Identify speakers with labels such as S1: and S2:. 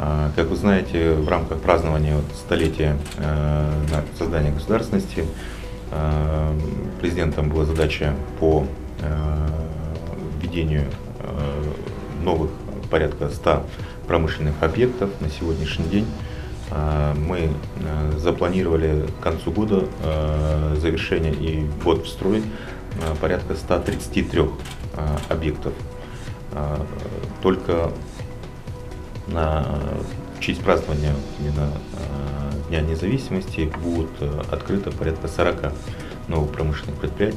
S1: А, Как вы знаете, в рамках празднования столетия э, создания государственности э, президентом была задача по э, введению новых порядка 100 промышленных объектов на сегодняшний день. э, Мы запланировали к концу года завершение и ввод в строй порядка 133 э, объектов. Э, Только на в честь празднования именно э, Дня независимости будет э, открыто порядка 40 новых промышленных предприятий,